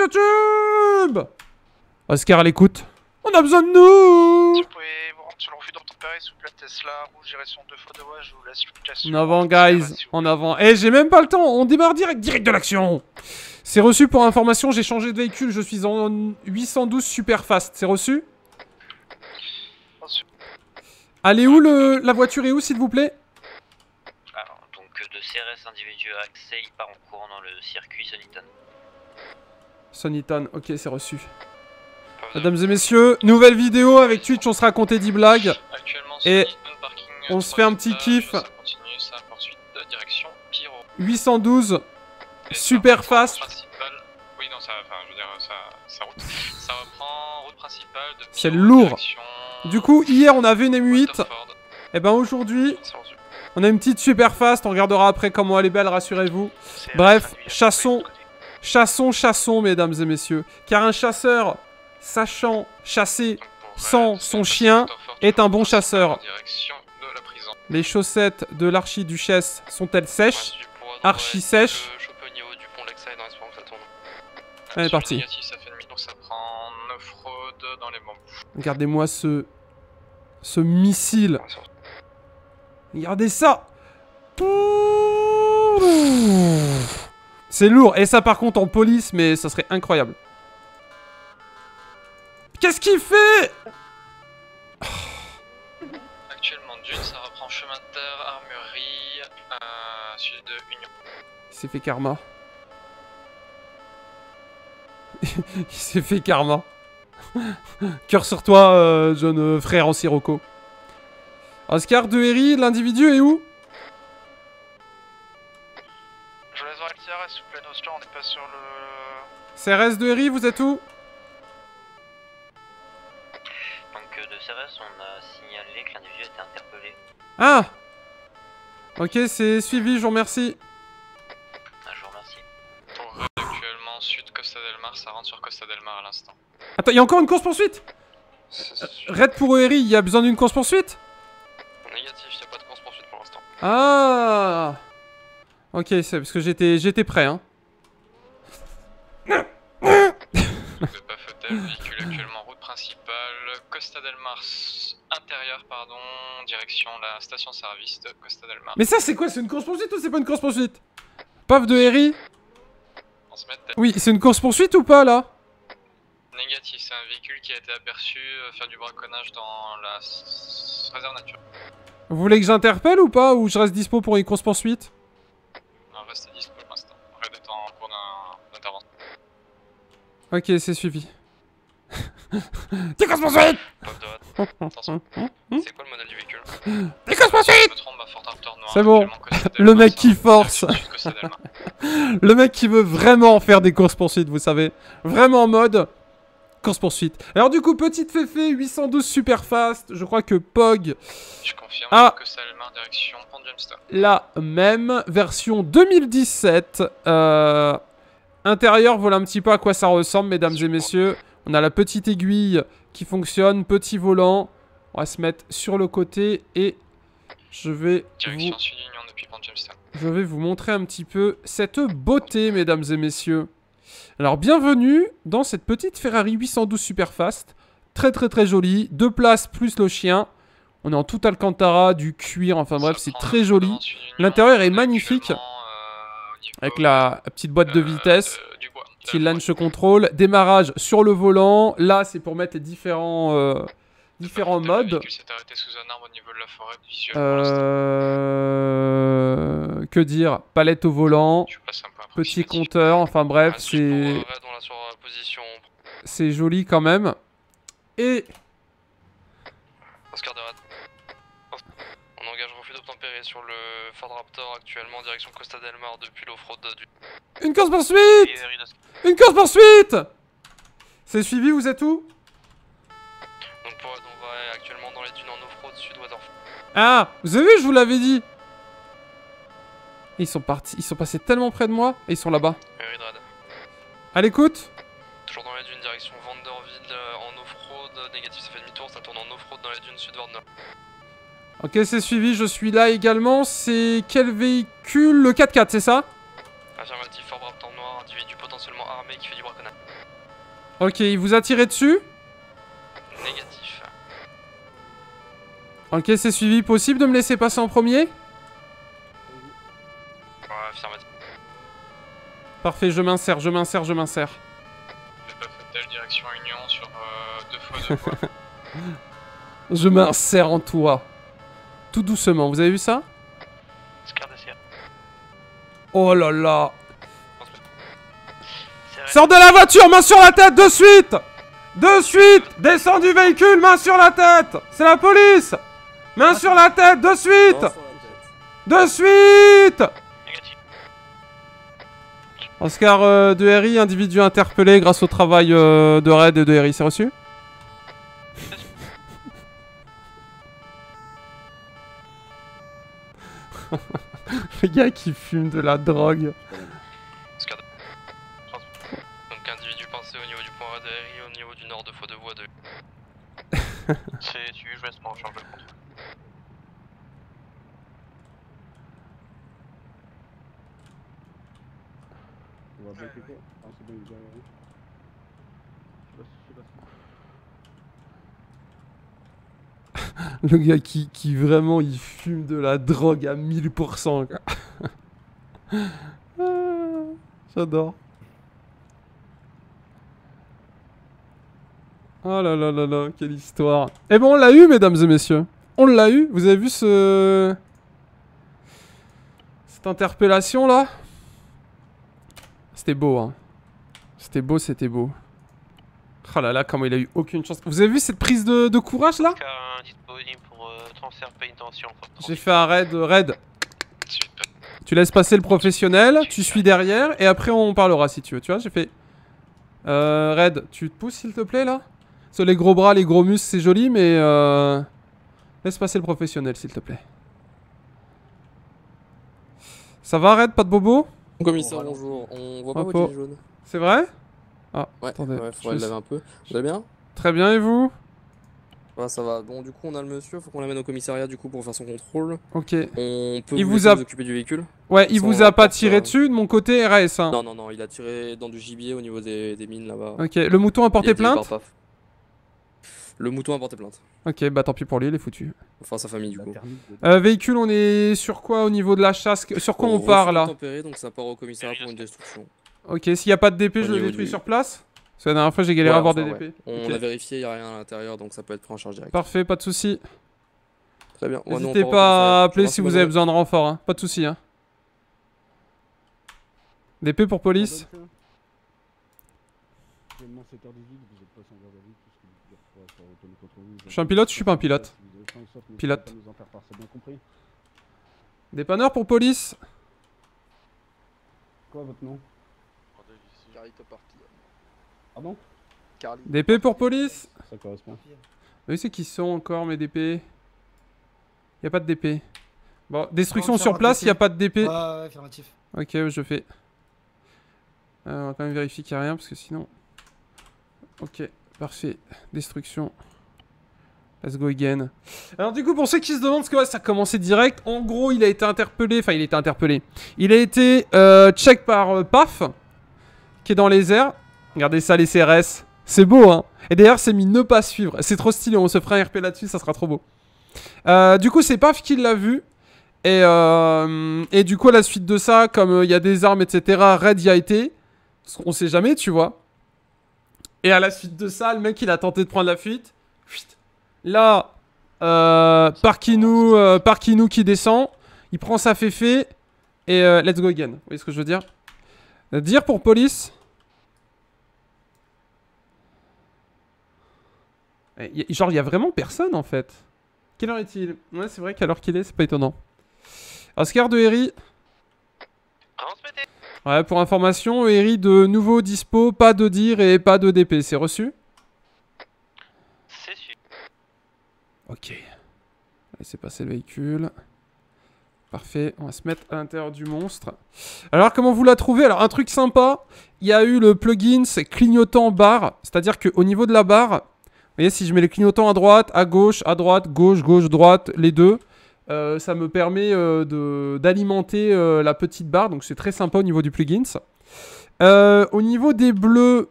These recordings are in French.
YouTube Oscar à l'écoute. On a besoin de nous Si vous pouvez vous rendre sur le refus d'obtempérer, s'il vous plaît, Tesla, rouge, direction deux fois de voie, je vous laisse l'application. En avant, guys. En avant. Eh, j'ai même pas le temps. On démarre direct, direct de l'action. C'est reçu pour information. J'ai changé de véhicule. Je suis en 812 super fast. C'est reçu? Reçu. Allez où le... La voiture est où, s'il vous plaît? Alors, donc de CRS individu à accès, il part en courant dans le circuit Soniton. Soniton. Ok, c'est reçu. Mesdames et messieurs, nouvelle vidéo avec Twitch. On se racontait 10 blagues. Et on se fait un petit kiff. Ça continue, ça poursuit de direction Pyro. 812 Et ça super fast. C'est lourd. Du coup, hier, on avait une M8. Waterford. Et ben aujourd'hui, on a une petite super fast. On regardera après comment elle est belle, rassurez-vous. Bref, chassons. Chassons, chassons, mesdames et messieurs. Car un chasseur, sachant chasser sans son chien, est un bon chasseur. Les chaussettes de l'archiduchesse sont-elles sèches Archi euh, tourne. Allez, parti. le négatif, ça fait demi, donc ça prend 9 roads dans les bambous. Regardez-moi ce... Ce missile. Regardez ça C'est lourd. Et ça, par contre, en police, mais ça serait incroyable. Qu'est-ce qu'il fait? Actuellement, d'une, ça reprend chemin de terre, armurerie, euh, sud de Union. Il s'est fait karma. Il s'est fait karma. Cœur sur toi, euh, jeune euh, frère en sirocco. Oscar de Herry, l'individu est où? CRS, s'il vous plaît, Nostra, on n'est pas sur le. CRS de Herry, vous êtes où? Donc euh, de CRS, on a signalé que l'individu était interpellé. Ah Ok, c'est suivi, je vous remercie. Ah, je vous remercie. Pour Red, actuellement, sud Costa del Mar, ça rentre sur Costa del Mar à l'instant. Attends, il y a encore une course-poursuite? Red pour Herry, il y a besoin d'une course-poursuite? Négatif, y a pas de course poursuite pour l'instant. Ah Ok, c'est parce que j'étais j'étais prêt, hein. Véhicule actuellement route principale, Costa del Mar intérieur, pardon, direction la station-service de Costa del Mar. Mais ça, c'est quoi? C'est une course-poursuite ou c'est pas une course-poursuite Paf de Herry. Oui, c'est une course-poursuite ou pas, là? Négatif, c'est un véhicule qui a été aperçu euh, faire du braconnage dans la réserve nature. Vous voulez que j'interpelle ou pas? Ou je reste dispo pour une course-poursuite On reste dispo pour l'instant. Red est en cours d'un- d'intervention. Ok, c'est suivi. De rate. Attention. C'est quoi le modèle du véhicule? C'est bon. Le mec qui force. Le mec qui veut vraiment faire des courses-poursuites, vous savez. Vraiment en mode course-poursuite. Alors du coup, petite féfé, 812 super fast. Je crois que Pog, Je confirme. Costa del Mar, direction la même version 2017. Euh, intérieur, voilà un petit peu à quoi ça ressemble, mesdames et messieurs. On a la petite aiguille qui fonctionne, petit volant. On va se mettre sur le côté et je vais vous Direction Jamster. je vais vous montrer un petit peu cette beauté, mesdames et messieurs. Alors, bienvenue dans cette petite Ferrari 812 Superfast. Très très très jolie. Deux places plus le chien. On est en tout Alcantara, du cuir, enfin bref, c'est très joli. L'intérieur est on magnifique. euh, Avec la petite boîte de euh, vitesse. la launch control. Démarrage sur le volant. Là, c'est pour mettre les différents, euh, différents modes. Euh... Que dire Palette au volant. Petit compteur. Enfin bref, Ah, c'est... euh. C'est joli quand même. Et. On engage refus d'obtempérer sur le Ford Raptor actuellement en direction Costa del Mar depuis l'off-road du. une course poursuite. Une course poursuite C'est suivi, vous êtes où? Va actuellement dans les dunes en off-road sud Waterford. Ah Vous avez vu, je vous l'avais dit Ils sont partis, ils sont passés tellement près de moi et ils sont là-bas. Priori de Red. À l'écoute Toujours dans les dunes direction Vanderville euh, en off-road. Négatif, ça fait demi-tour, ça tourne en off-road dans les dunes sud Vanderville. Ok, c'est suivi, je suis là également. C'est quel véhicule? Le 4x4, c'est ça? Affirmatif, Fort Raptor noir, individu potentiellement armé qui fait du braconnage. Ok, il vous a tiré dessus? Ok, c'est suivi. Possible de me laisser passer en premier? Parfait, je m'insère, je m'insère, je m'insère. Direction Union sur euh, deux fois deux fois. Je m'insère en toi. Tout doucement, vous avez vu ça? Oh là là. Sors de la voiture, main sur la tête, de suite De suite Descends du véhicule, main sur la tête C'est la police Main sur la tête, de suite De suite Négatif. Oscar euh, de RI, individu interpellé grâce au travail euh, de Red et de RI, c'est reçu? Le gars qui fume de la drogue. Scar de... Donc individu pensé au niveau du point A de RI, au niveau du nord deux fois deux voies 2. C'est tu je laisse moi changer le compte. On va bloquer quoi Ah, c'est bon, il est derrière nous. Je sais pas si- je sais pas si- Le gars qui, qui vraiment il fume de la drogue à 1000%. quoi. Ah, J'adore. Oh là là là là, quelle histoire. Et bon, on l'a eu, mesdames et messieurs. On l'a eu. Vous avez vu ce. Cette interpellation là? C'était beau, hein. C'était beau, c'était beau. Oh là là, comment il a eu aucune chance. Vous avez vu cette prise de, de courage là? Euh. J'ai fait un raid, raid. Super. Tu laisses passer le professionnel, tu suis derrière et après on parlera si tu veux. Tu vois, j'ai fait. Euh, raid, tu te pousses s'il te plaît là? Sur les gros bras, les gros muscles, c'est joli, mais euh... laisse passer le professionnel s'il te plaît. Ça va, raid Pas de bobo? Commissaire, Bon, bonjour. On voit pas votre gilet jaune. C'est vrai? Ah, Ouais, attendez. ouais, faudrait le laver un peu. Vous allez bien? Très bien, et vous? Ouais, ça va. Bon, du coup, on a le monsieur, faut qu'on l'amène au commissariat du coup pour faire son contrôle. Ok. On peut Il vous, vous laisser a- vous occuper du véhicule Ouais, il vous a pas tiré euh, dessus de mon côté RS. Hein. Non, non, non, il a tiré dans du gibier au niveau des, des mines là-bas. Ok, le mouton a porté plainte? Le mouton a porté plainte. Ok, bah tant pis pour lui, il est foutu. Enfin, sa famille du La coup. Euh, véhicule, on est sur quoi au niveau de la chasse Sur quoi on part là tempéré, donc ça part au commissariat pour une destruction. Ok, s'il n'y a pas de DP, Au je le détruis du- sur place Parce que la dernière fois, j'ai galéré à avoir enfin, des ouais. DP. On Ok. a vérifié, il n'y a rien à l'intérieur, donc ça peut être pris en charge direct. Parfait, pas de soucis. Très bien. N'hésitez pas à appeler si vous avez besoin de renfort, hein. pas de soucis. Hein. DP pour police Je suis un pilote, je suis pas un pilote. Pilote. Dépanneur pour police Quoi votre nom? Carly. DP pour police Ça correspond. Oui, c'est qui sont encore mes DP Y a pas de DP. Bon, destruction sur place, y a pas de DP. Ouais, ouais, affirmatif. Ok, je fais. Euh, on va quand même vérifier qu'il n'y a rien parce que sinon. Ok, parfait. Destruction. Let's go again. Alors du coup, pour ceux qui se demandent ce que ça a commencé direct, en gros, il a été interpellé. Enfin, il a été interpellé. Il a été euh, check par euh, PAF, qui est dans les airs. Regardez ça, les CRS. C'est beau, hein. Et d'ailleurs, c'est mis ne pas suivre. C'est trop stylé. On se fera un RP là-dessus, ça sera trop beau. Euh, du coup, c'est PAF qui l'a vu. Et, euh, et du coup, à la suite de ça, comme il y a des armes, etc., Red y a été. On sait jamais, tu vois. Et à la suite de ça, le mec, il a tenté de prendre la fuite. Là, euh, Parkinou, euh, Parkinou qui descend. Il prend sa féfé. Et euh, let's go again. Vous voyez ce que je veux dire? Euh, Dire pour police. Eh, genre, il y a vraiment personne en fait. Quelle heure est-il? Ouais, c'est vrai qu'à l'heure qu'il est, c'est pas étonnant. Oscar de Herry. Ouais, pour information, Herry de nouveau dispo, pas de dire et pas de DP, c'est reçu? C'est sûr. Ok. Laissez passer le véhicule. Parfait, on va se mettre à l'intérieur du monstre. Alors, comment vous la trouvez? Alors, un truc sympa, il y a eu le plugin, c'est clignotant barre. C'est-à-dire qu'au niveau de la barre, vous voyez, si je mets les clignotants à droite, à gauche, à droite, gauche, gauche, droite, les deux, Euh, ça me permet euh, d'alimenter euh, la petite barre, donc c'est très sympa au niveau du plugins. Au niveau des bleus,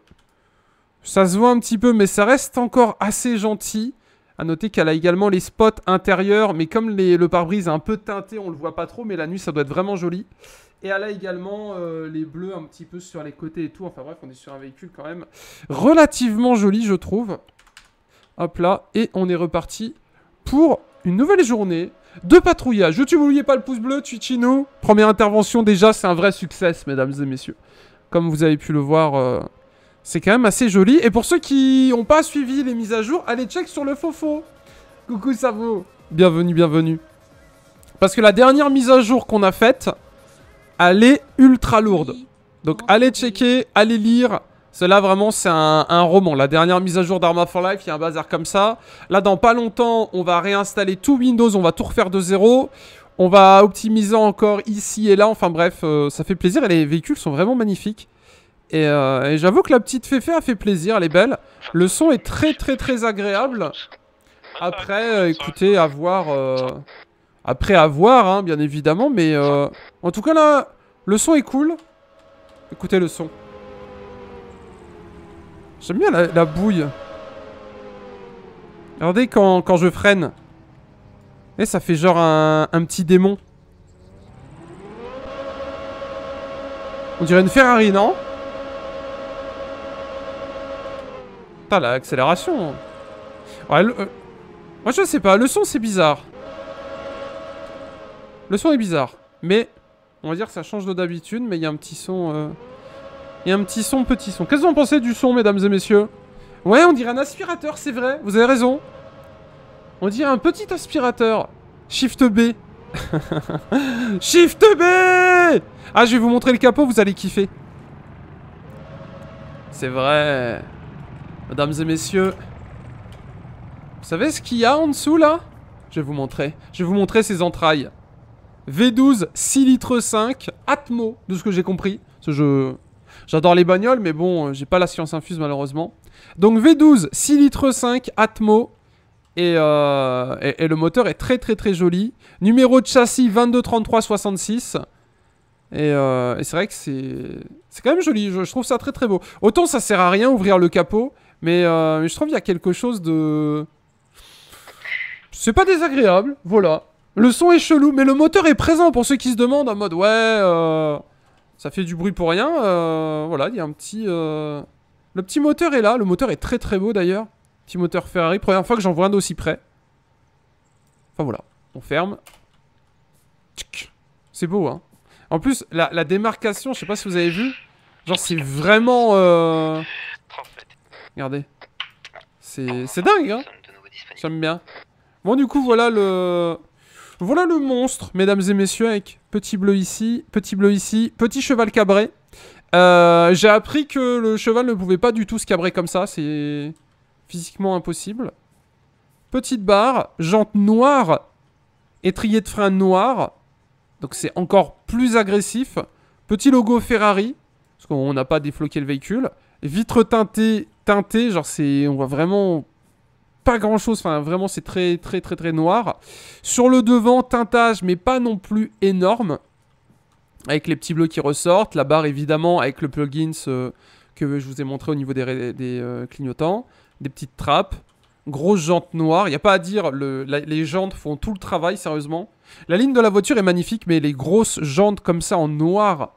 ça se voit un petit peu, mais ça reste encore assez gentil. À noter qu'elle a également les spots intérieurs, mais comme le pare-brise est un peu teinté, on le voit pas trop, mais la nuit ça doit être vraiment joli. Et elle a également les bleus un petit peu sur les côtés et tout. Enfin bref, on est sur un véhicule quand même relativement joli, je trouve. Hop là, et on est reparti pour une nouvelle journée de patrouillage. Je n'oubliez pas le pouce bleu, Twitchino. Première intervention déjà, c'est un vrai succès, mesdames et messieurs. Comme vous avez pu le voir, euh, c'est quand même assez joli. Et pour ceux qui n'ont pas suivi les mises à jour, allez check sur le Fofo. Coucou Savo. Bienvenue, bienvenue. Parce que la dernière mise à jour qu'on a faite, elle est ultra lourde. Donc allez checker, allez lire. Cela vraiment c'est un, roman. La dernière mise à jour d'Arma for Life, il y a un bazar comme ça. Là dans pas longtemps, on va réinstaller tout Windows, on va tout refaire de zéro. On va optimiser encore ici et là. Enfin bref, euh, ça fait plaisir et les véhicules sont vraiment magnifiques. Et, euh, j'avoue que la petite Féfé a fait plaisir, elle est belle. Le son est très très très agréable. Après, euh, écoutez, à voir. Après, à voir, hein, bien évidemment. Mais en tout cas, là, le son est cool. Écoutez le son. J'aime bien la, bouille. Regardez quand, quand je freine. Et ça fait genre un, un petit démon. On dirait une Ferrari, non? Putain, l'accélération. Ouais, le- euh, Moi, je sais pas. Le son, c'est bizarre. Le son est bizarre. Mais, on va dire que ça change de d'habitude. Mais il y a un petit son... euh, A un petit son, petit son. Qu'est-ce que vous en pensez du son, mesdames et messieurs? Ouais, on dirait un aspirateur, c'est vrai. Vous avez raison. On dirait un petit aspirateur. Shift B. Shift B Ah, je vais vous montrer le capot, vous allez kiffer. C'est vrai. Mesdames et messieurs. Vous savez ce qu'il y a en dessous, là? Je vais vous montrer. Je vais vous montrer ses entrailles. V12 6 litres 5 Atmo, de ce que j'ai compris. Ce jeu... J'adore les bagnoles, mais bon, euh, j'ai pas la science infuse malheureusement. Donc V12 6 litres 5 Atmo. Et, euh, et, et le moteur est très très très joli. Numéro de châssis 223366. Et, euh, et c'est vrai que c'est c'est quand même joli. Je, trouve ça très très beau. Autant ça sert à rien ouvrir le capot, mais, je trouve qu'il y a quelque chose de. C'est pas désagréable, voilà. Le son est chelou, mais le moteur est présent pour ceux qui se demandent en mode ouais, ça fait du bruit pour rien. euh, voilà, il y a un petit. euh, Le petit moteur est là. Le moteur est très très beau d'ailleurs. Petit moteur Ferrari. Première fois que j'en vois un d'aussi près. Enfin voilà, on ferme. C'est beau, hein. En plus, la, démarcation, je sais pas si vous avez vu. Genre, c'est vraiment. euh, Regardez. C'est c'est dingue, hein. J'aime bien. Bon, du coup, voilà le. Voilà le monstre, mesdames et messieurs, avec petit bleu ici, petit bleu ici, petit cheval cabré. Euh, J'ai appris que le cheval ne pouvait pas du tout se cabrer comme ça, c'est physiquement impossible. Petite barre, jante noire, étrier de frein noir, donc c'est encore plus agressif. Petit logo Ferrari, parce qu'on n'a pas défloqué le véhicule. Vitre teintée, teintée, genre c'est, on voit vraiment pas grand chose, enfin vraiment c'est très très très très noir. Sur le devant, teintage, mais pas non plus énorme. Avec les petits bleus qui ressortent, la barre évidemment avec le plugin euh, que je vous ai montré au niveau des, euh, clignotants, des petites trappes, grosse jante noire, il n'y a pas à dire, les jantes font tout le travail sérieusement. La ligne de la voiture est magnifique, mais les grosses jantes comme ça en noir,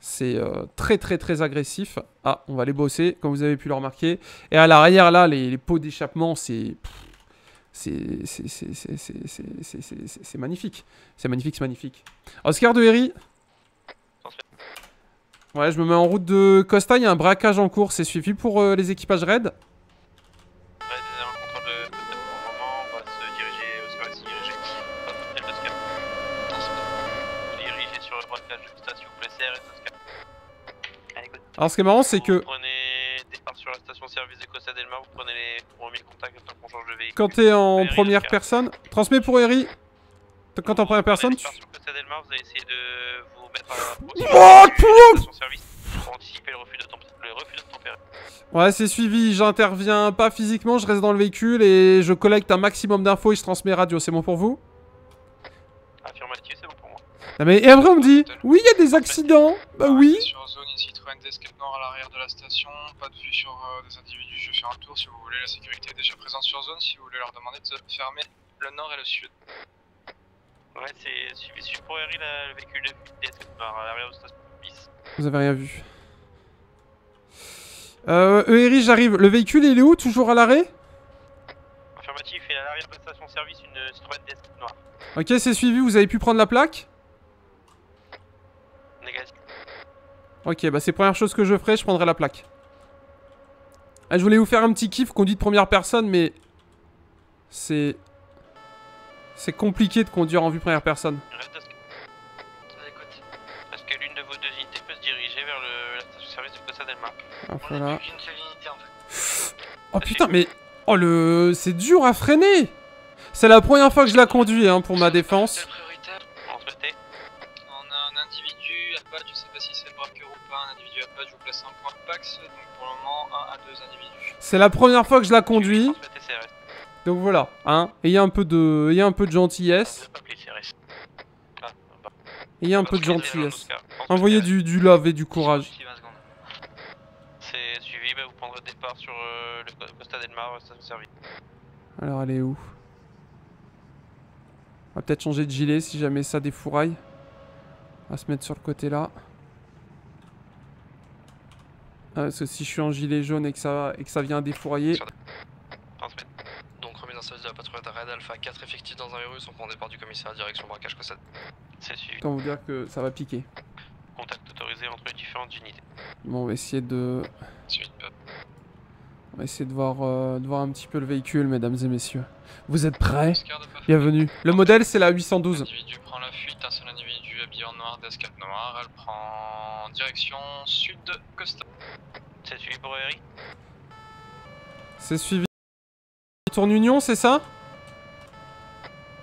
c'est très très très agressif. Ah, on va les bosser, comme vous avez pu le remarquer. Et à l'arrière, là, les, pots d'échappement, c'est... C'est magnifique. C'est magnifique, c'est magnifique. Oscar de Herry. Ouais, je me mets en route de Costa. Il y a un braquage en cours. C'est suivi pour les équipages raids. Alors, ce qui est marrant, c'est que Vous prenez départ sur la station service de Costa Del Mar, vous prenez les premiers contacts afin qu'on change de véhicule. quand t'es en Herry, première personne, transmets pour Herry. Quand t'es en première personne, tu... Sur Costa Del Mar, vous allez essayer de vous mettre à la station service pour anticiper le refus de, le refus de température. Ouais, c'est suivi. J'interviens pas physiquement, je reste dans le véhicule et je collecte un maximum d'infos et je transmets radio. C'est bon pour vous? Affirmatif, c'est bon pour moi. Ah, mais, et après on me dit, oui, il y a des accidents. Bah oui. Sur zone, une D4 noir à l'arrière de la station. Pas de vue sur euh, des individus. Je vais faire un tour si vous voulez. La sécurité est déjà présente sur zone. Si vous voulez leur demander de fermer le nord et le sud. Ouais, c'est suivi suivi pour Harry, le véhicule de D4 noir à l'arrière de la station bis. Vous avez rien vu. Euh, Eury, j'arrive. Le véhicule, il est où Toujours à l'arrêt? Affirmatif, et à l'arrière de la station service, une Citroën D4 noire. Ok, c'est suivi. Vous avez pu prendre la plaque Négatif. Ok, bah c'est première chose que je ferai, je prendrai la plaque. Ah, je voulais vous faire un petit kiff conduit de première personne, mais... C'est... C'est compliqué de conduire en vue première personne. Reste à ce que- Est-ce que l'une de vos deux unités peut se diriger vers le, service de Costa del Mar Ah, voilà. Oh putain, mais... Oh le... C'est dur à freiner C'est la première fois que je la conduis, hein, pour ma défense. C'est la première fois que je la conduis. Donc voilà, hein. Ayez un peu de... Ayez un peu de gentillesse. Ah. Ayez un peu de gentillesse. se Envoyez du, du love et du courage. C'est suivi, bah, vous prendrez départ sur euh, le Costa del Mar, service. Alors elle est où? On va peut-être changer de gilet si jamais ça défouraille. On va se mettre sur le côté là. Parce que si je suis en gilet jaune et que ça, et que ça vient. On se met. Donc remise en service de la patrouille de Red Alpha, 4 effectifs dans un rue sont pour départ du commissariat direction braquage Costa. C'est suivi. Autant vous dire que ça va piquer. Contact autorisé entre les différentes unités. Bon, on va essayer de... Suite pas. On va essayer de voir, euh, de voir un petit peu le véhicule, mesdames et messieurs. Vous êtes prêts? Bienvenue. Le modèle, c'est la 812. L'individu prend la fuite, un seul individu habillé en noir, d'escap noir. Elle prend direction sud Costa. C'est suivi pour Harry. C'est suivi. Tourne Union, c'est ça?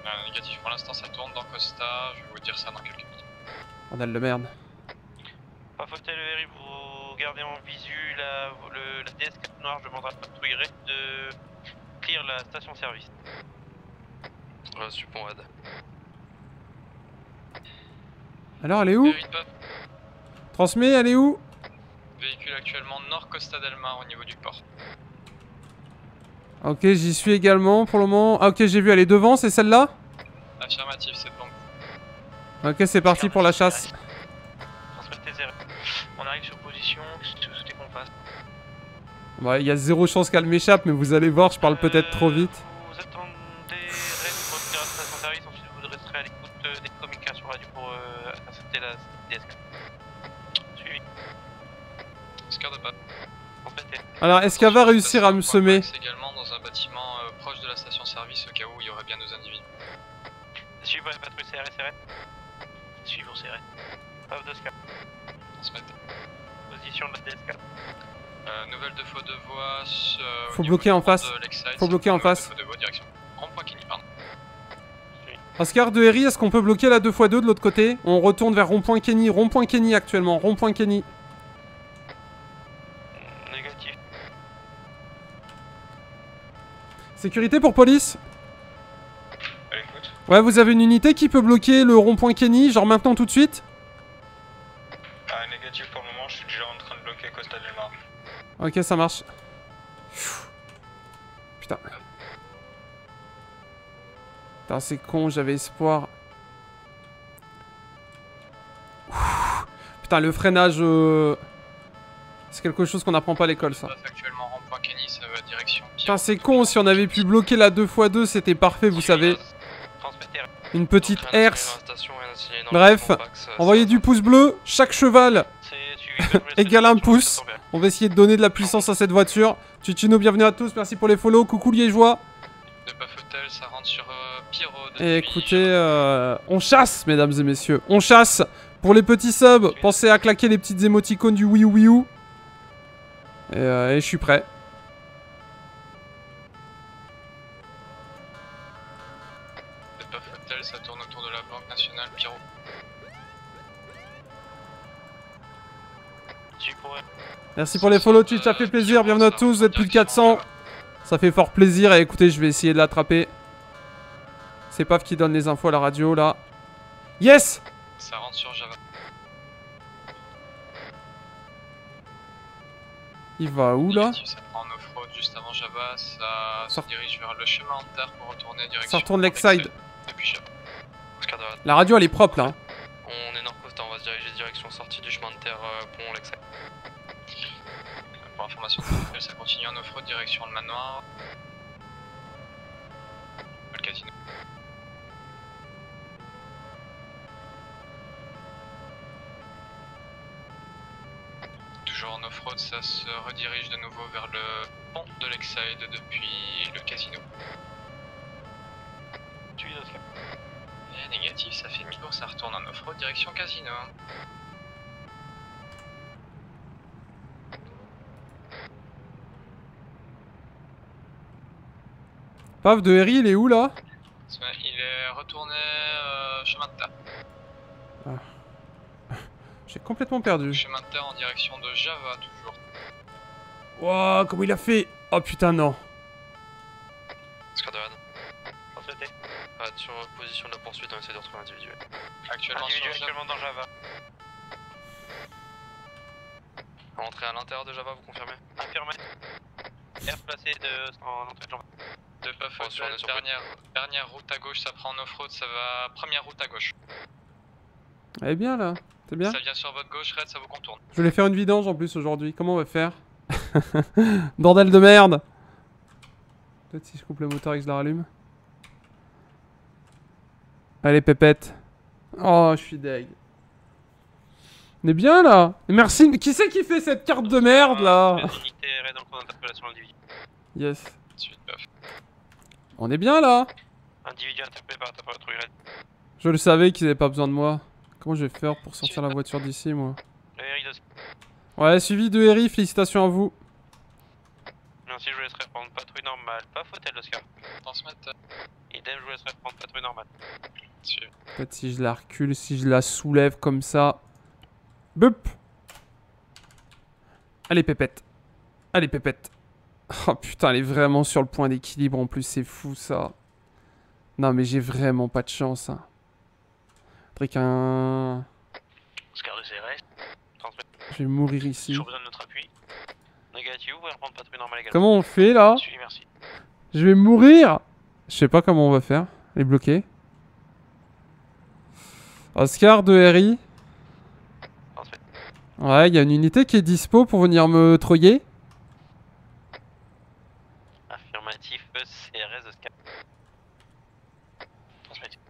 Euh, négatif, pour l'instant ça tourne dans Costa. Je vais vous dire ça dans quelques minutes. Bordel de merde. Pas fauteuil le Harry, vous gardez en visu la, le, la DS4 noire, je demanderai à la patrouille Red de clear la station service. Reçu bon Red. Alors, elle est où? Pas. Transmet, elle est où? Véhicule actuellement nord Costa del Mar au niveau du port. Ok, j'y suis également pour le moment. Ah, ok, j'ai vu, elle est devant, c'est celle-là? Affirmatif, c'est bon. Ok, c'est parti pour la chasse. On arrive sur position, souhaitez qu'on fasse Ouais, il y a zéro chance qu'elle m'échappe, mais vous allez voir, je parle peut-être trop vite. Alors, est-ce qu'elle va réussir à me semer également dans un bâtiment euh, proche de la station service au cas où il y aurait bien nos individus. Pour la patrouille CRS. Suivi pour CRS. Pave d'Oscar. Transmettre. Position de la DS4. Euh, nouvelle de faux de voix. euh, au Faut bloquer en face. Faut bloquer en face. de voix, direction. Rond-point Kenny, pardon. Oscar de Harry, est-ce qu'on peut bloquer la 2x2 de l'autre côté? On retourne vers rond-point Kenny. Rond-point Kenny actuellement. Rond-point Kenny. Sécurité pour police. Ouais, vous avez une unité qui peut bloquer le rond-point Kenny, genre maintenant tout de suite Ah, négatif pour le moment, je suis déjà en train de bloquer Costa del Mar. Ok, ça marche. Putain. Putain, c'est con, j'avais espoir. Putain, le freinage... euh, C'est quelque chose qu'on n'apprend pas à l'école, ça. Putain, c'est con, si on avait pu bloquer la 2x2, c'était parfait, vous savez. Une petite herse. Bref, euh, Envoyez du pouce bleu, chaque cheval. Égale un pouce. On va essayer de donner de la puissance à cette voiture. Tutuno, bienvenue à tous, merci pour les follow. Coucou Liégeois. Ça rentre sur euh. Et depuis- écoutez, euh, on chasse, mesdames et messieurs. On chasse. Pour les petits subs, pensez à claquer les petites émoticônes du Wii U Wii U. Et, euh, et je suis prêt. Merci pour les follow Twitch, ça fait plaisir. Bienvenue à tous, vous êtes plus de 400. Ça fait fort plaisir. Et écoutez, je vais essayer de l'attraper. C'est Paf qui donne les infos à la radio là. Yes Ça rentre sur Java. Il va où là? Ça prend off-road juste avant Java, ça Ça- se dirige vers le chemin en terre pour retourner direction. Ça retourne Lakeside. Depuis Java. Oscar de La radio elle est propre là. hein. Direction le manoir. Le casino. Toujours en off-road, ça se redirige de nouveau vers le pont de Lakeside depuis le casino. Tu. Et négatif, ça fait demi-tour, ça retourne en off-road direction casino. Paf de Harry il est où là Il est retourné euh, chemin de terre. J'ai complètement perdu. Chemin de terre en direction de Java toujours. Wow, comment il a fait Oh putain non. Rad. Transmettez. Rad sur position de la poursuite, on essaie de retrouver l'individu. Actuellement Individu sur Java. actuellement dans Java. Entrée à l'intérieur de Java, vous confirmez Affirmé. Air placé de... en entrée de Java. De Puff Oh, sur- sur- dernière, dernière route à gauche, ça prend en off-road, ça va. Première route à gauche. Elle est bien là. C'est bien. Ça vient sur votre gauche, Red, ça vous contourne. Je voulais faire une vidange en plus aujourd'hui. Comment on va faire Bordel de merde Peut-être si je coupe le moteur et que je la rallume. Allez, pépette. Oh, je suis deg. On est bien là Merci. Qui c'est qui fait cette carte de merde là. Yes. On est bien là Individu interpellé par ta patrouille. Je le savais qu'ils avaient pas besoin de moi. Comment je vais faire pour sortir la voiture d'ici moi. Ouais, suivi de Harry, félicitations à vous. Merci, je vous laisserai prendre patrouille normale. Pas fauteuil d'Oscar. Transmettre. Idem, je vous laisserai prendre patrouille normale. Suivi. Peut-être si je la recule, si je la soulève comme ça. Bup Allez, pépette. Allez, pépette. Oh putain, elle est vraiment sur le point d'équilibre en plus, c'est fou ça. Non, mais j'ai vraiment pas de chance. Hein. CRS. Transmettez. Je vais mourir ici. Comment on fait là? Je vais mourir Je sais pas comment on va faire. Elle est bloquée. Oscar de RI. Ouais, il y a une unité qui est dispo pour venir me troyer. Affirmatif, CRS Oscar.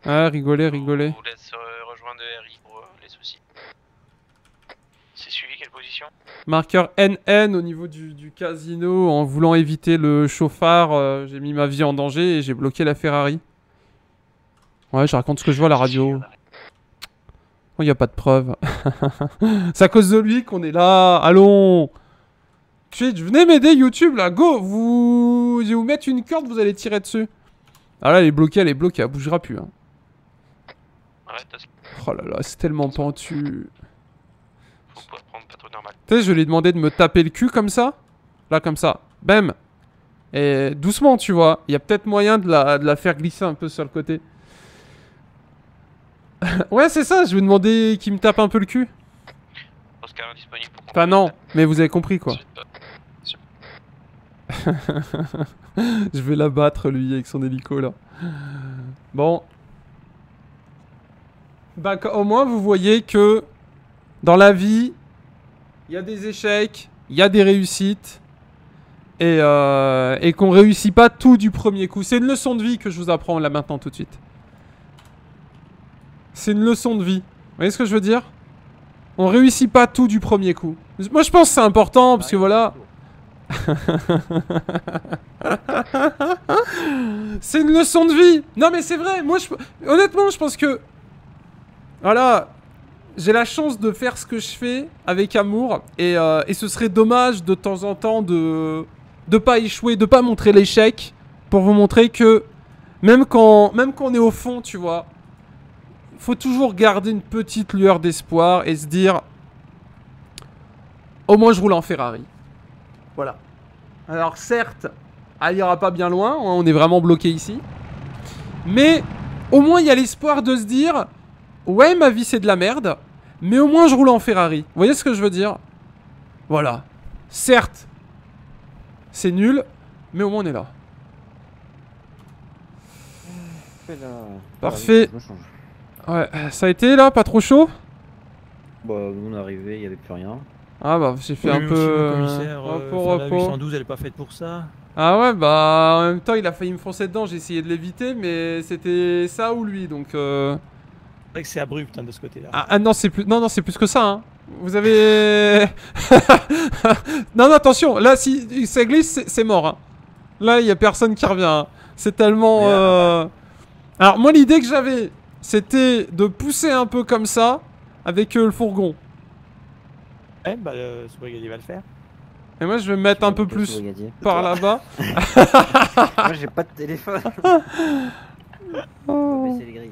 Ouais, rigolez, Je rigolez. vous laisse euh, rejoindre RI pour euh, les soucis. C'est suivi, quelle position? Marqueur NN au niveau du, du casino. En voulant éviter le chauffard, euh, j'ai mis ma vie en danger et j'ai bloqué la Ferrari. Ouais, je raconte ce que je vois à la radio. Oh, y a pas de preuve. C'est à cause de lui qu'on est là. Allons. Sais, venez m'aider YouTube là. Go. Vous, je vais vous mettre une corde, vous allez tirer dessus. Ah là, elle est bloquée, elle est bloquée, elle bougera plus. Hein. Oh là là, c'est tellement pentu. Prendre. Tu sais, je lui ai demandé de me taper le cul comme ça. Là, comme ça. Bam. Et doucement, tu vois. Il y a peut-être moyen de la, de la faire glisser un peu sur le côté. ouais, c'est ça. Je lui ai demandé qu'il me tape un peu le cul. Oscar pour Enfin, non. Mais vous avez compris, quoi. Je vais l'abattre, lui, avec son hélico, là. Bon. Bah, au moins, vous voyez que dans la vie, il y a des échecs, il y a des réussites. Et, euh, et qu'on réussit pas tout du premier coup. C'est une leçon de vie que je vous apprends là maintenant tout de suite. C'est une leçon de vie. Vous voyez ce que je veux dire? On réussit pas tout du premier coup. Moi je pense que c'est important parce que voilà. c'est une leçon de vie. Non mais c'est vrai. Honnêtement je pense que voilà, j'ai la chance de faire ce que je fais avec amour et, euh, et ce serait dommage de temps en temps de de pas échouer, de pas montrer l'échec pour vous montrer que même quand même quand on est au fond, tu vois, faut toujours garder une petite lueur d'espoir et se dire au moins je roule en Ferrari. Voilà. Alors certes, elle ira pas bien loin, hein, on est vraiment bloqué ici. Mais au moins il y a l'espoir de se dire ouais, ma vie c'est de la merde, mais au moins je roule en Ferrari. Vous voyez ce que je veux dire? Voilà. Certes, c'est nul, mais au moins on est là. Parfait. Ouais, ça a été là, pas trop chaud? Bah, nous on est arrivé, il n'y avait plus rien. Ah bah j'ai fait Oui, un peu... le euh, commissaire, euh, repos, repos. 812, elle est pas faite pour ça. Ah ouais, bah en même temps il a failli me foncer dedans, j'ai essayé de l'éviter, mais c'était ça ou lui, donc... Euh... C'est vrai que c'est abrupt hein, de ce côté-là. Ah, ah, non, c'est plus... Non, non, c'est plus que ça, hein. Vous avez... non, non, attention, là, si ça glisse, c'est- mort, hein. Là, il y a personne qui revient, hein. C'est tellement... euh, Alors, moi, l'idée que j'avais, c'était de pousser un peu comme ça, avec le fourgon. Eh, bah, le sous-brigadier va le faire. Et moi, je vais me mettre un peu plus par là-bas. Moi j'ai pas de téléphone. Baisser les grilles.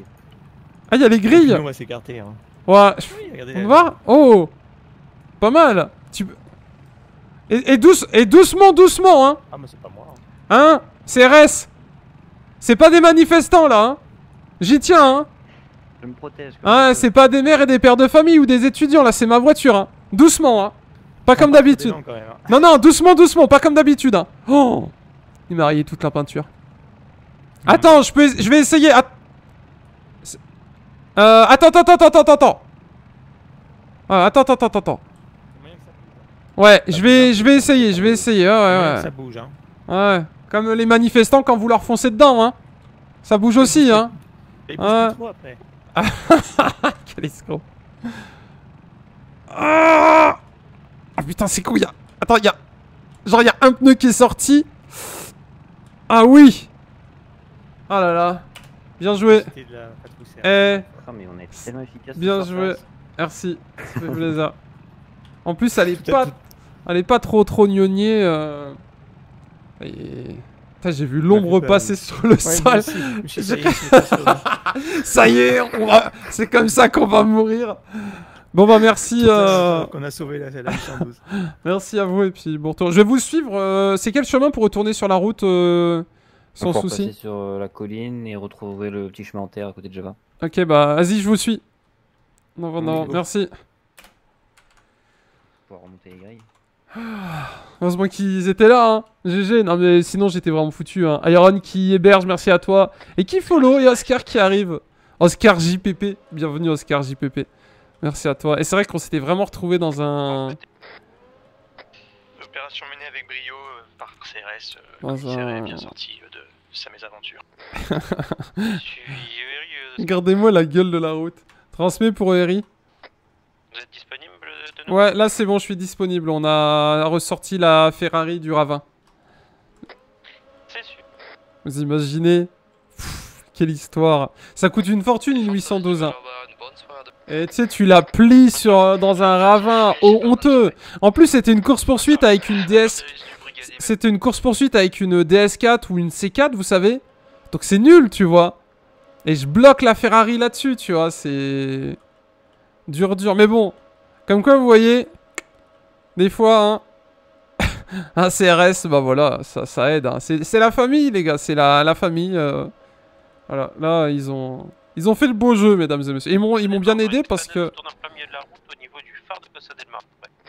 Ah, il y a les grilles Nous, on va s'écarter. Hein. Ouais, je- Oui, regardez. On va voir Oh Pas mal tu... peux- et, et, douce, et doucement, doucement, hein Ah, mais c'est pas moi. hein. Hein CRS C'est pas des manifestants, là, hein J'y tiens, hein Je me protège. Hein, c'est pas des mères et des pères de famille ou des étudiants, là, c'est ma voiture, hein Doucement, hein Pas comme d'habitude. hein. Non, non, doucement, doucement, pas comme d'habitude, hein Oh Il m'a rayé toute la peinture. Attends, je peux... Je vais essayer... att- Euh... Attends, attends, attends, attends, attends, attends Ouais, attends, attends, attends, hein. Ouais, je vais, je vais essayer, je vais essayer, ouais, ouais. Ça bouge, hein. Ouais, comme les manifestants quand vous leur foncez dedans, hein. Ça bouge aussi, hein. Et après. Quel escroc. Ah Ah, putain, c'est cool, y'a... Attends, y'a... Genre, y'a un pneu qui est sorti. Ah oui Ah là là. Bien joué. C'était de la patrouille Eh, mais on est tellement efficace. bien joué. place. Merci. Ça fait plaisir. En plus, elle est pas... Elle est pas trop trop gnogné. Euh... Et... Putain, j'ai vu l'ombre peur, passer sur le Ouais, sol. aussi. Ça y est. Ça y est, on va... c'est comme ça qu'on va mourir. Bon bah merci, euh... Qu'on a sauvé la, la 812. merci à vous et puis bon retour. Je vais vous suivre. euh, C'est quel chemin pour retourner sur la route euh, sans Pour souci passer sur euh, la colline et retrouver le petit chemin en terre à côté de Java. Ok bah vas-y, je vous suis. Non, non, non, Oui. merci. Pour remonter les grilles. Heureusement qu'ils étaient là, hein. GG. Non mais sinon j'étais vraiment foutu. Hein. Iron qui héberge, merci à toi. Et qui follow et Oscar qui arrive. Oscar JPP, bienvenue Oscar JPP. Merci à toi. Et c'est vrai qu'on s'était vraiment retrouvé dans un... Opération menée avec brio euh, par CRS. euh, un- bien sorti euh, de sa mésaventure. Regardez-moi la gueule de la route. Transmets pour Eri. Vous êtes disponible de nouveau? Ouais, là c'est bon, je suis disponible. On a ressorti la Ferrari du ravin. C'est sûr. Vous imaginez? Pff, Quelle histoire. Ça coûte une fortune une 812. hein. Une bonne soirée de- Et tu sais, tu la plies sur, euh, dans un ravin oh, honteux. En plus, c'était une course-poursuite avec une DS. C'était une course-poursuite avec une DS4 ou une C4, vous savez. Donc c'est nul, tu vois. Et je bloque la Ferrari là-dessus, tu vois. C'est. Dur, dur. Mais bon. Comme quoi, vous voyez. Des fois, hein. un CRS, bah voilà, ça, aide. hein. C'est la famille, les gars. C'est la, la famille. euh. Voilà, là, ils ont. Ils ont fait le beau jeu, mesdames et messieurs. Ils m'ont ils m'ont bien aidé parce que.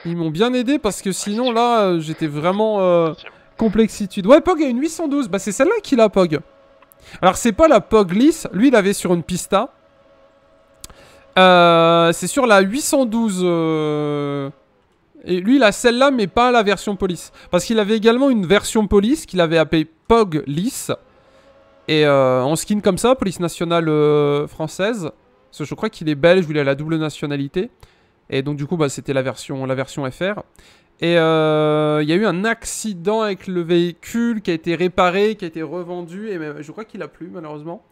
Ils m'ont bien aidé parce que sinon, là, euh, j'étais vraiment. euh. Complexitude. Ouais, Pog a une 812. Bah, c'est celle-là qu'il a, Pog. Alors, c'est pas la Pog lisse. Lui, il avait sur une Pista. Euh, c'est sur la 812. euh, Et lui, il a celle-là, mais pas la version police. Parce qu'il avait également une version police qu'il avait appelée Pog lisse. Et euh, en skin comme ça, police nationale euh, française. Parce que je crois qu'il est belge il a la double nationalité. Et donc, du coup, bah, c'était la version, la version FR. Et euh, il y a eu un accident avec le véhicule qui a été réparé, qui a été revendu, et je crois qu'il a plu malheureusement.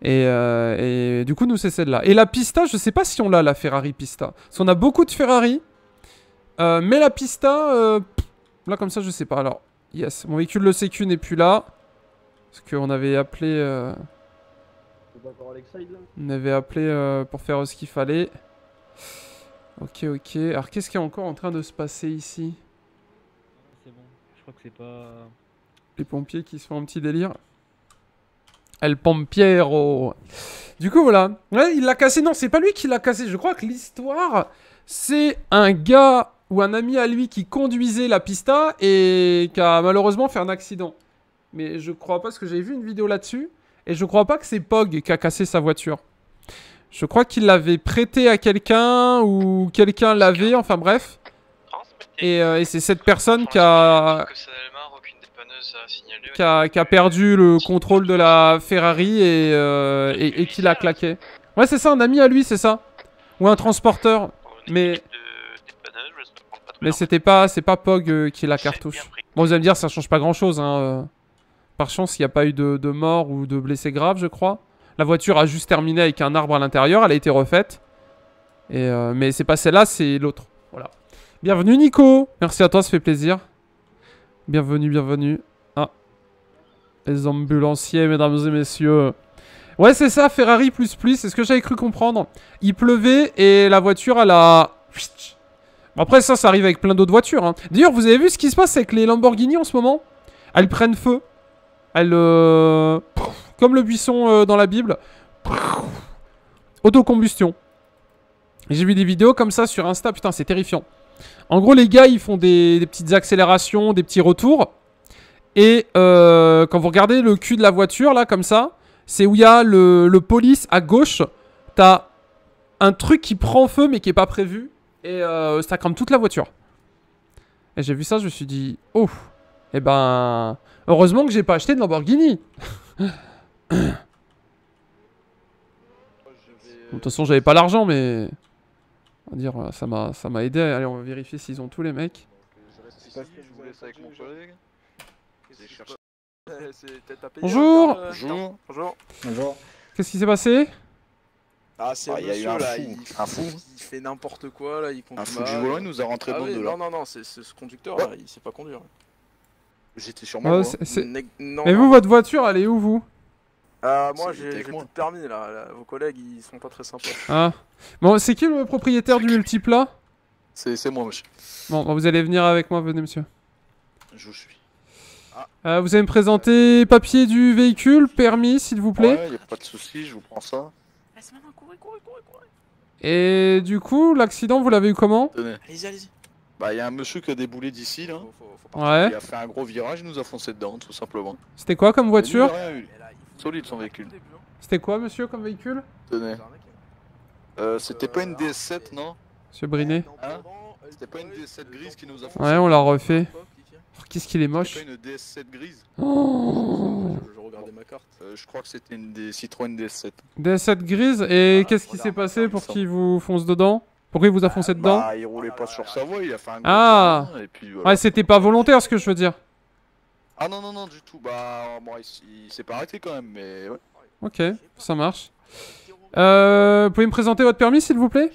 Et, euh, et du coup, nous, c'est celle-là. Et la Pista, je sais pas si on l'a, la Ferrari Pista. Parce qu'on a beaucoup de Ferrari. Mais la Pista, là, comme ça, je sais pas. Alors, yes, mon véhicule, le sécu n'est plus là. Parce qu'on avait appelé, euh, T'es d'accord avec Side là on avait appelé euh, pour faire ce qu'il fallait. Ok, ok. Alors, qu'est-ce qui est encore en train de se passer ici? C'est bon, je crois que c'est pas. Les pompiers qui se font un petit délire. El Pompiero Du coup, voilà. Ouais, il l'a cassé. Non, c'est pas lui qui l'a cassé. Je crois que l'histoire, c'est un gars ou un ami à lui qui conduisait la pista et qui a malheureusement fait un accident. Mais je crois pas parce que j'avais vu une vidéo là-dessus. Et je crois pas que c'est Pog qui a cassé sa voiture. Je crois qu'il l'avait prêté à quelqu'un ou quelqu'un l'avait, enfin bref. Et, euh, et c'est cette personne qui a, qui a, qui a perdu le contrôle de la Ferrari et, euh, et, et qui l'a claqué. Ouais, c'est ça, un ami à lui, c'est ça. Ou un transporteur. Mais, mais c'était pas, c'est pas Pog euh, qui la cartouche. Bon, vous allez me dire, ça change pas grand chose. Hein. Par chance, il n'y a pas eu de, de mort ou de blessés graves, je crois. La voiture a juste terminé avec un arbre à l'intérieur, elle a été refaite. Euh, mais c'est pas celle-là, c'est l'autre. Voilà. Bienvenue Nico Merci à toi, ça fait plaisir. Bienvenue, bienvenue. Ah. Les ambulanciers, mesdames et messieurs. Ouais, c'est ça, Ferrari c'est ce que j'avais cru comprendre. Il pleuvait et la voiture, elle a... Après, ça, ça arrive avec plein d'autres voitures. hein. D'ailleurs, vous avez vu ce qui se passe avec les Lamborghini en ce moment? Elles prennent feu. Elles... euh, Comme le buisson euh, dans la Bible. Autocombustion. J'ai vu des vidéos comme ça sur Insta, putain, c'est terrifiant. En gros, les gars, ils font des, petites accélérations, des petits retours. Et euh, quand vous regardez le cul de la voiture, là, comme ça, c'est où il y a le, police à gauche. T'as un truc qui prend feu, mais qui est pas prévu. Et ça crame toute la voiture. Et j'ai vu ça, je me suis dit, oh, eh ben, heureusement que j'ai pas acheté de Lamborghini. De toute façon, j'avais pas l'argent, mais on va dire, euh, ça m'a, ça m'a aidé. Allez, on va vérifier s'ils ont tous les mecs. Je vous laisse avec mon collègue. J'ai cherché. Bonjour. Bonjour. Bonjour. Bonjour. Qu'est-ce qui s'est passé? Ah, c'est Ah, un il y a eu un là, fou, il, un fou. il fait n'importe quoi là, il conduit Un fou du volant, il nous a rentré ah, dans oui, le dos, là. Non, non, non, c'est c'est ce conducteur là, il sait pas conduire. J'étais Ah, Neg- non, Mais vous, votre voiture, elle est où, vous? Ah, moi C'est- j'ai plus de permis là, là, vos collègues ils sont pas très sympas. Ah. Bon, c'est qui le propriétaire du multiplat? C'est c'est moi, monsieur. Bon, bah, vous allez venir avec moi, venez, monsieur. Je vous suis. Euh, vous allez me présenter papier du véhicule, permis, s'il vous plaît? Ouais, y a pas de souci, je vous prends ça. Et du coup, l'accident, vous l'avez eu comment? Allez-y, allez-y. Bah, y a un monsieur qui a déboulé d'ici, là. Ouais. Il a fait un gros virage, il nous a foncé dedans, tout simplement. C'était quoi comme voiture il. Solide son véhicule. C'était quoi, monsieur, comme véhicule Tenez. Euh, c'était pas une DS7, non Monsieur Brinet Hein C'était pas une DS7 grise qui nous a foncé Ouais, on l'a refait. Oh, Qu'est-ce qu'il est C'était moche. pas une DS7 grise Oh Je, regardais ma carte. Euh, Je crois que c'était une des Citroën DS7. DS7 grise, et qu'est-ce qui s'est passé pour qu'il vous fonce dedans Pourquoi il vous a foncé dedans Bah, il roulait pas sur sa voie, il a fait un Ah et puis voilà. Ouais, c'était pas volontaire, ce que je veux dire. Ah non, non, non, du tout. Bah, moi, il, il s'est pas arrêté quand même, mais ouais. Ok, ça marche. Euh, vous pouvez me présenter votre permis, s'il vous plaît?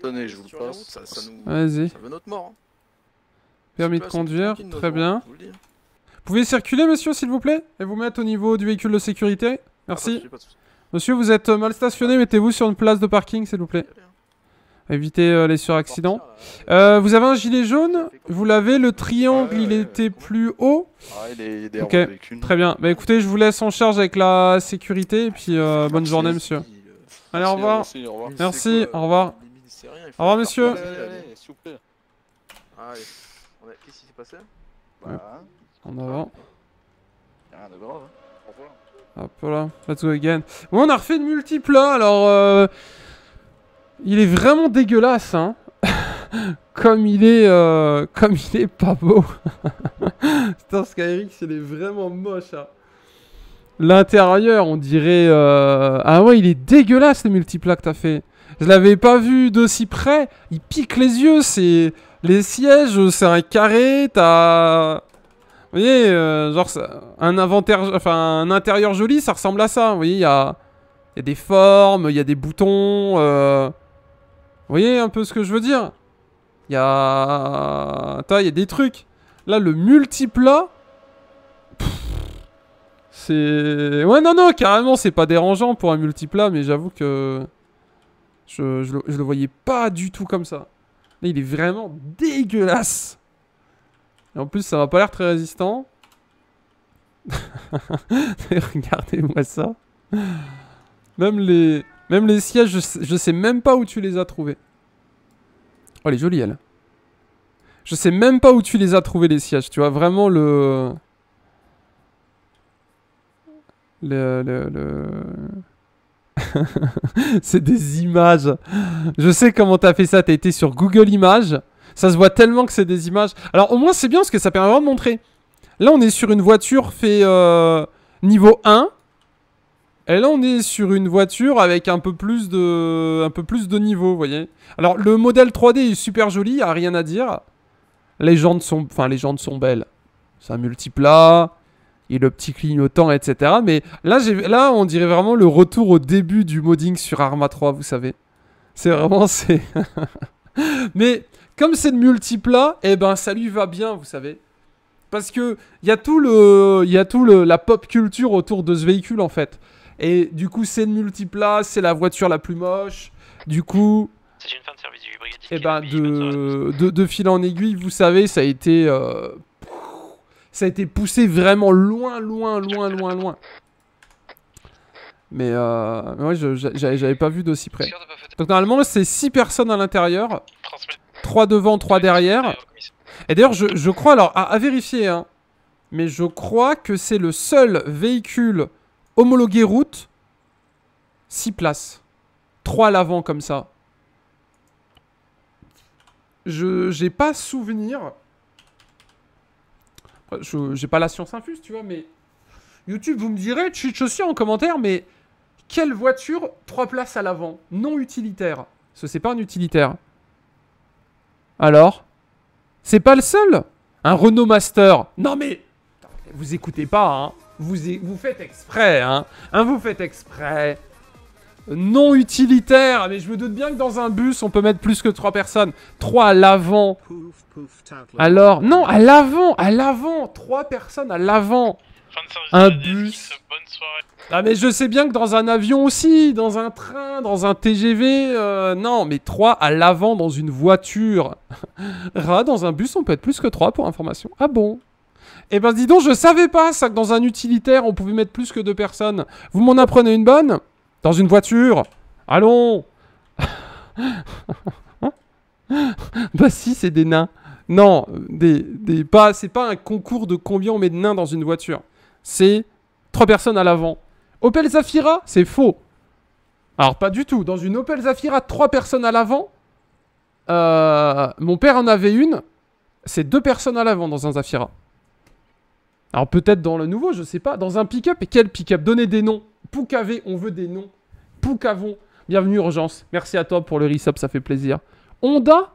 Tenez, je vous le passe. ça, ça nous... Vas-y. Ça veut notre mort. Hein. Permis de conduire, très bien. je vous pouvez circuler, monsieur, s'il vous plaît Et vous mettre au niveau du véhicule de sécurité Ah, pas de Merci. pas de. Monsieur, vous êtes mal stationné, mettez-vous sur une place de parking, s'il vous plaît. Évitez euh, les suraccidents. Euh, vous avez un gilet jaune? Vous l'avez, le triangle, il était plus haut? Ah, il est, il est derrière Ok, très bien. Bah écoutez, je vous laisse en charge avec la sécurité, et puis euh, bonne journée, monsieur. Allez, au revoir. merci, au revoir. Au revoir. Monsieur. Allez, allez, allez, s'il vous plaît. Allez. On a- Qu'est-ce qui s'est passé? Bah, En avant. y a rien de grave. hein. Au revoir. Hop là, let's go again. Bon, on a refait le multiplat, alors... euh, Il est vraiment dégueulasse, hein. comme il est... euh, Comme il est pas beau. Putain, Skyrix, il est vraiment moche, hein. L'intérieur, on dirait... euh, Ah ouais, il est dégueulasse, le multiplat que t'as fait. Je l'avais pas vu d'aussi près. Il pique les yeux, c'est... Les sièges, c'est un carré, t'as... Vous voyez, euh, genre, un inventaire, enfin, un intérieur joli, ça ressemble à ça. Vous voyez, il y a, il y a des formes, il y a des boutons. Voyez un peu ce que je veux dire? Il y a... Il y a des trucs. Là, le multiplat... C'est... Ouais, non, non, carrément, c'est pas dérangeant pour un multiplat, mais j'avoue que... Je, je le voyais pas du tout comme ça. Là, il est vraiment dégueulasse. Et en plus, ça m'a pas l'air très résistant. Regardez-moi ça. Même les, même les sièges, je sais, même pas où tu les as trouvés. Oh, elle est jolie, elle. Je sais même pas où tu les as trouvés, les sièges. Tu vois, vraiment le... Le... le, le... C'est des images. Je sais comment t'as fait ça. T'as été sur Google Images. Ça se voit tellement que c'est des images. Alors, au moins, c'est bien parce que ça permet vraiment de montrer. Là, on est sur une voiture fait euh, niveau 1. Et là, on est sur une voiture avec un peu plus de, un peu plus de niveau, vous voyez. Alors, le modèle 3D est super joli, a rien à dire. Les jantes sont, enfin, les jantes sont belles. C'est un multiplat, et le petit clignotant, etc. Mais là, là, on dirait vraiment le retour au début du modding sur Arma 3, vous savez. C'est vraiment, c'est. Mais comme c'est le multiplat, eh ben, ça lui va bien, vous savez. Parce que il y a tout le, y a tout le, la pop culture autour de ce véhicule en fait. Et du coup, c'est le multiplat, c'est la voiture la plus moche. Du coup, C'est une fin de service du brigadier. eh ben, de, de, de fil en aiguille, vous savez, ça a été, euh, ça a été poussé vraiment loin, loin, loin, loin, loin. Mais euh, ouais, j'avais pas vu d'aussi près. Donc normalement, c'est 6 personnes à l'intérieur, 3 devant, 3 derrière. Et d'ailleurs, je, je crois, alors à, à vérifier, hein, mais je crois que c'est le seul véhicule homologué route 6 places. 3 à l'avant comme ça. Je j'ai pas souvenir. Je j'ai pas la science infuse, tu vois, mais YouTube, vous me direz, cheat aussi en commentaire, mais quelle voiture 3 places à l'avant non utilitaire? Que c'est pas un utilitaire. Alors? C'est pas le seul? Un Renault Master Non mais vous écoutez pas, hein vous, vous faites exprès, hein Hein, vous faites exprès non utilitaire, mais je me doute bien que dans un bus, on peut mettre plus que 3 personnes. 3 à l'avant. Alors, non, à l'avant, à l'avant. 3 personnes à l'avant. Un bus. Ah, mais je sais bien que dans un avion aussi, dans un train, dans un TGV, euh, non, mais 3 à l'avant dans une voiture. Ra, dans un bus, on peut être plus que 3 pour information. Ah bon? Eh ben, dis donc, je savais pas ça, que dans un utilitaire, on pouvait mettre plus que 2 personnes. Vous m'en apprenez une bonne? Dans une voiture? Allons Bah si, c'est des nains. Non, des, des pas, c'est pas un concours de combien on met de nains dans une voiture. C'est trois personnes à l'avant. Opel Zafira, c'est faux. Alors pas du tout. Dans une Opel Zafira, trois personnes à l'avant. euh, mon père en avait une. C'est deux personnes à l'avant dans un Zafira. Alors peut-être dans le nouveau, je sais pas. Dans un pick-up, et quel pick-up? Donnez des noms. Poucavé, on veut des noms. Poucavon. Bienvenue Urgence. Merci à toi pour le resub, ça fait plaisir. Honda?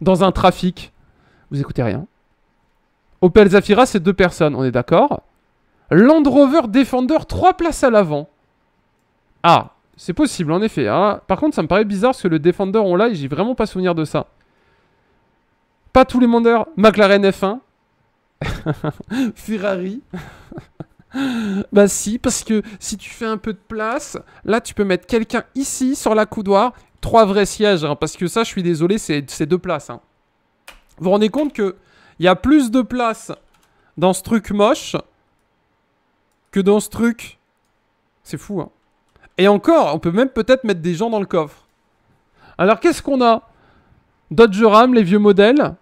Dans un trafic. Vous écoutez rien. Opel Zafira, c'est deux personnes, on est d'accord. Land Rover Defender, trois places à l'avant. Ah, c'est possible en effet. hein. Par contre, ça me paraît bizarre parce que le Defender, on l'a et j'ai vraiment pas souvenir de ça. Pas tous les mandeurs. McLaren F1. Ferrari. bah si, parce que si tu fais un peu de place, là tu peux mettre quelqu'un ici sur la coudoir. Trois vrais sièges, hein, parce que ça, je suis désolé, c'est deux places. hein. Vous vous rendez compte que il y a plus de place dans ce truc moche que dans ce truc. C'est fou, hein. Et encore, on peut même peut-être mettre des gens dans le coffre. Alors qu'est-ce qu'on a? Dodge Ram, les vieux modèles.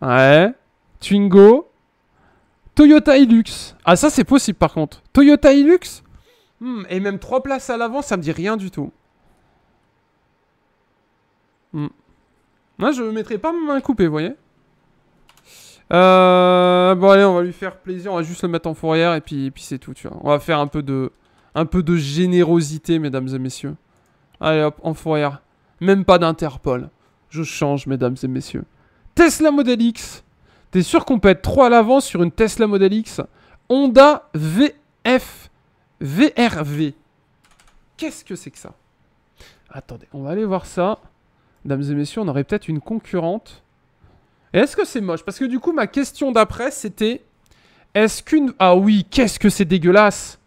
Ouais. Twingo. Toyota Hilux. Ah ça c'est possible par contre. Toyota Hilux Hmm, Et même trois places à l'avant, ça me dit rien du tout. Hmm. Moi je mettrais pas ma main coupée, vous voyez euh, bon allez, on va lui faire plaisir, on va juste le mettre en fourrière et puis, et puis c'est tout, tu vois. On va faire un peu de un peu de générosité, mesdames et messieurs. Allez hop, en fourrière. Même pas d'Interpol. Je change, mesdames et messieurs. Tesla Model X. T'es sûr qu'on peut être 3 à l'avant sur une Tesla Model X? Honda VF VRV. Qu'est-ce que c'est que ça? Attendez, on va aller voir ça. Mesdames et messieurs, on aurait peut-être une concurrente. Est-ce que c'est moche? Parce que du coup, ma question d'après, c'était... Est-ce qu'une... Ah oui, qu'est-ce que c'est dégueulasse?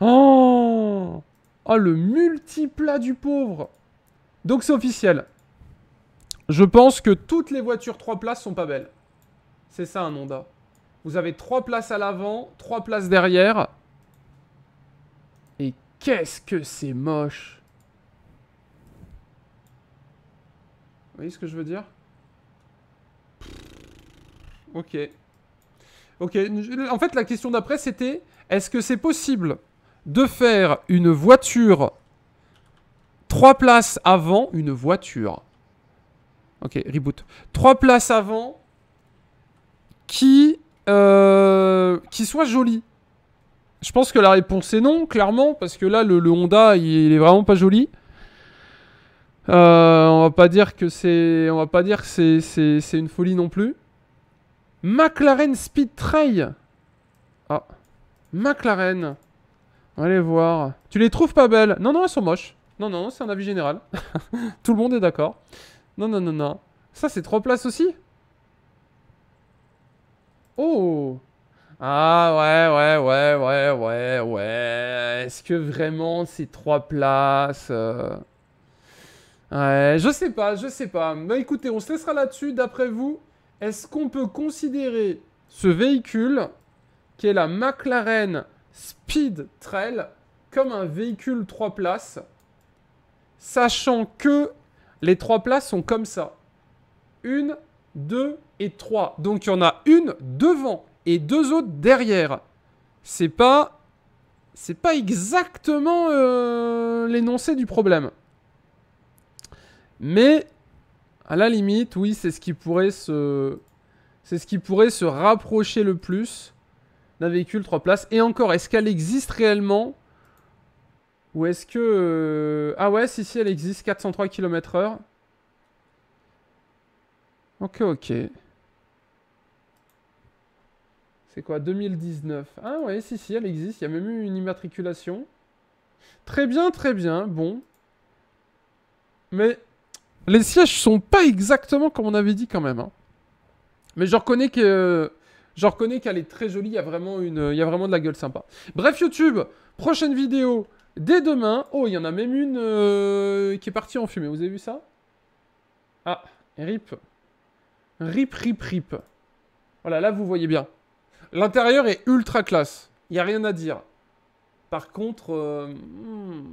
Oh Oh, le multiplat du pauvre Donc c'est officiel. Je pense que toutes les voitures 3 places sont pas belles. C'est ça un Honda. Vous avez 3 places à l'avant, 3 places derrière. Et qu'est-ce que c'est moche. Vous voyez ce que je veux dire? Ok. Ok, en fait la question d'après c'était, est-ce que c'est possible de faire une voiture trois places avant une voiture? Ok, reboot. Trois places avant qui, euh, qui soit jolie Je pense que la réponse est non, clairement, parce que là, le, le Honda, il, est vraiment pas joli. Euh, on va pas dire que c'est, on va pas dire que c'est une folie non plus. McLaren Speed Trail. Ah, McLaren. Allez voir. Tu les trouves pas belles? Non, non, elles sont moches. Non, non, c'est un avis général. Tout le monde est d'accord. Non, non, non, non. Ça, c'est trois places aussi? Oh Ah, ouais, ouais, ouais, ouais, ouais, ouais. Est-ce que vraiment c'est trois places euh Ouais, je sais pas, je sais pas. Bah écoutez, on se laissera là-dessus. D'après vous, est-ce qu'on peut considérer ce véhicule, qui est la McLaren Speed Trail, comme un véhicule 3 places, sachant que les 3 places sont comme ça. Une, deux et trois. Donc il y en a une devant et deux autres derrière. C'est pas... C'est pas exactement euh, l'énoncé du problème. Mais, à la limite, oui, c'est ce qui pourrait se... C'est ce qui pourrait se rapprocher le plus d'un véhicule 3 places. Et encore, est-ce qu'elle existe réellement? Ou est-ce que... euh, Ah ouais, si, si, elle existe, 403 km h Ok, ok. C'est quoi 2019 Ah ouais, si, si, elle existe. Il y a même eu une immatriculation. Très bien, très bien. Bon. Mais les sièges sont pas exactement comme on avait dit quand même. hein. Mais je reconnais que... Je reconnais qu'elle est très jolie. Il y, a vraiment une... il y a vraiment de la gueule sympa. Bref, YouTube. Prochaine vidéo dès demain. Oh, il y en a même une euh, qui est partie en fumée. Vous avez vu ça? Ah, rip. Rip, rip, rip. Voilà, là, vous voyez bien. L'intérieur est ultra classe. Il n'y a rien à dire. Par contre, euh, hmm,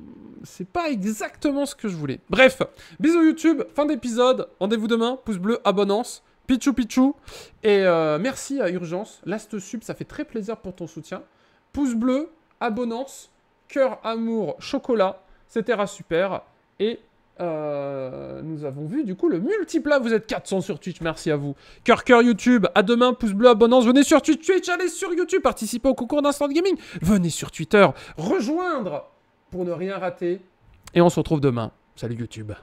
c'est pas exactement ce que je voulais. Bref, bisous YouTube, fin d'épisode. Rendez-vous demain, pouce bleu, abonnance, pichou pichou. Et euh, merci à Urgence, Last Sub, ça fait très plaisir pour ton soutien. Pouce bleu, abonnance, cœur, amour, chocolat. C'était super. Et euh, nous avons vu du coup le multiplat. Vous êtes 400 sur Twitch, merci à vous. Cœur, cœur YouTube. À demain, pouce bleu, abonnance. Venez sur Twitch, Twitch, allez sur YouTube, participez au concours d'Instant Gaming. Venez sur Twitter, rejoindre pour ne rien rater. Et on se retrouve demain. Salut YouTube.